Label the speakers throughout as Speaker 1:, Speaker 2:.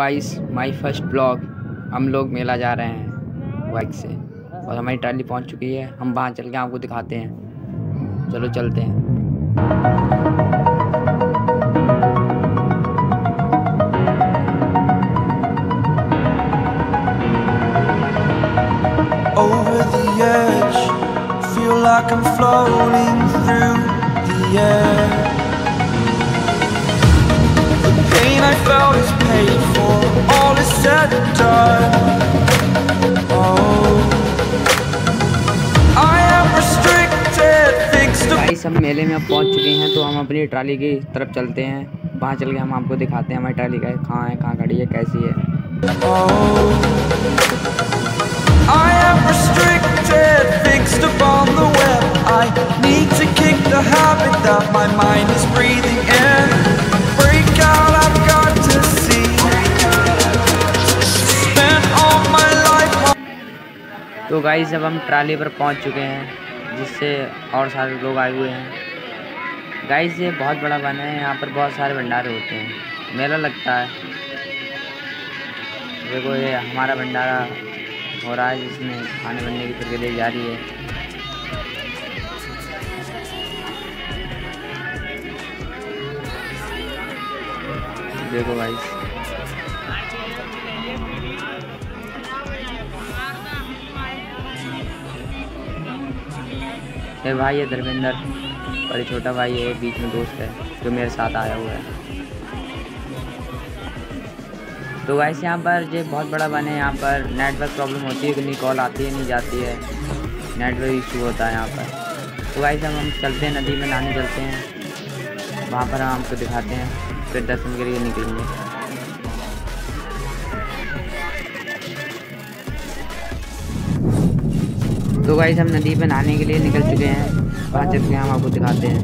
Speaker 1: Guys my first blog हम लोग मेला जा रहे हैं बाइक से और हमारी ट्राली पहुँच चुकी है हम वहाँ चल के आपको दिखाते हैं चलो चलते हैं
Speaker 2: like I'm floating through the air. The pain I felt is all is said and done.
Speaker 1: Guys हम मेले में अब पहुँच चुके हैं तो हम अपनी ट्राली की तरफ़ चलते हैं। वहाँ चल के हम आपको दिखाते हैं हमारी ट्राली का कहाँ है कहाँ खड़ी है कैसी है।
Speaker 2: Oh,
Speaker 1: तो गाइस अब हम ट्राली पर पहुँच चुके हैं, जिससे और सारे लोग आए हुए हैं। गाइस ये बहुत बड़ा वन है, यहाँ पर बहुत सारे भंडारे होते हैं। मेला लगता है। देखो ये हमारा भंडारा हो रहा है जिसमें खाने बनने की प्रक्रिया जारी है। देखो गाइस ये भाई है धर्मेंद्र और ये छोटा भाई है बीच में दोस्त है, जो मेरे साथ आया हुआ है। तो वैसे यहाँ पर जो बहुत बड़ा बन है यहाँ पर नेटवर्क प्रॉब्लम होती है कहीं कॉल आती है, नहीं जाती है। नेटवर्क इशू होता है यहाँ पर। तो वैसे हम चलते हैं, नदी में नहाने चलते हैं। वहाँ पर हम आपको दिखाते हैं, फिर दर्शन के लिए निकलेंगे। तो भाई हम नदी पे नहाने के लिए निकल चुके हैं। वहाँ चल के हम आपको दिखाते हैं।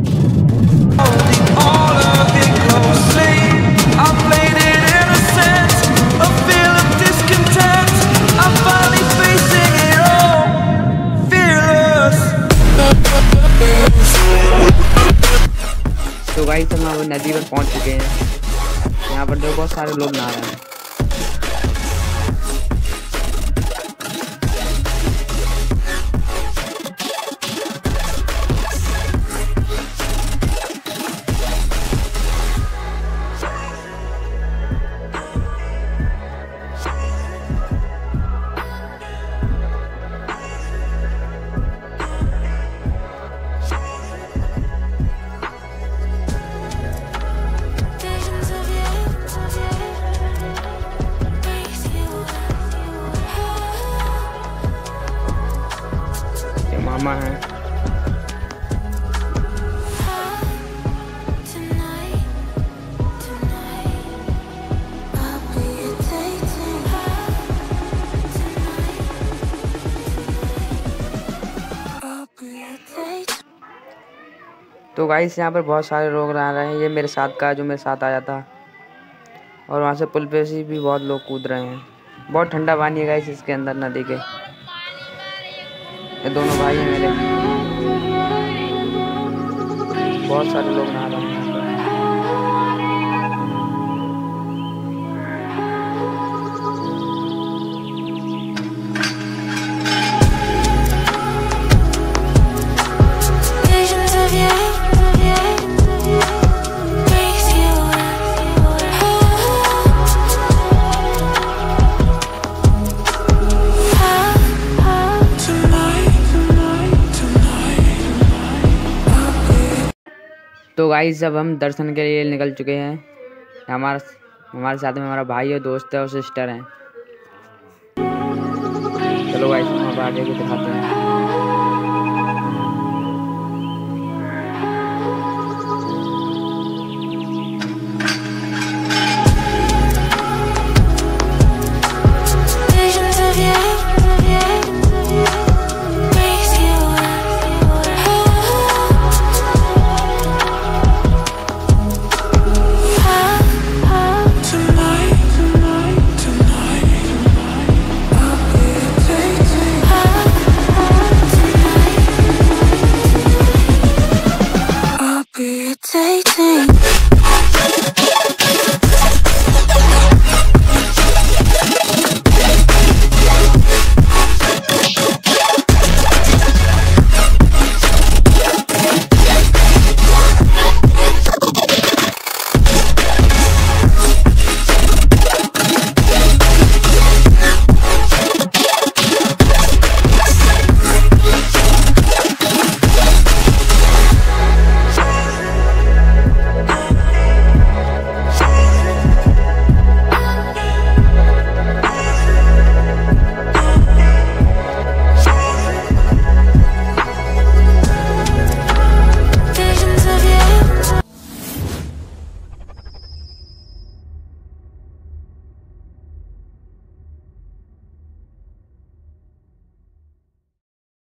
Speaker 1: तो भाई हम नदी पर पहुँच चुके हैं। यहाँ पर तो बहुत सारे लोग नहा रहे हैं।
Speaker 3: A date.
Speaker 1: तो गाइस यहाँ पर बहुत सारे लोग रह रहे हैं। ये मेरे साथ का जो मेरे साथ आया था। और वहाँ से पुल पे भी बहुत लोग कूद रहे हैं। बहुत ठंडा पानी है गाइस इसके अंदर नदी के। ये दोनों भाई हैं मेरे। बहुत सारे लोग नहा गाइस अब हम दर्शन के लिए निकल चुके हैं। हमारा, हमारे साथ में हमारा भाई और दोस्त है और सिस्टर हैं। चलो गाइस हम आगे भी दिखाते हैं।
Speaker 2: say to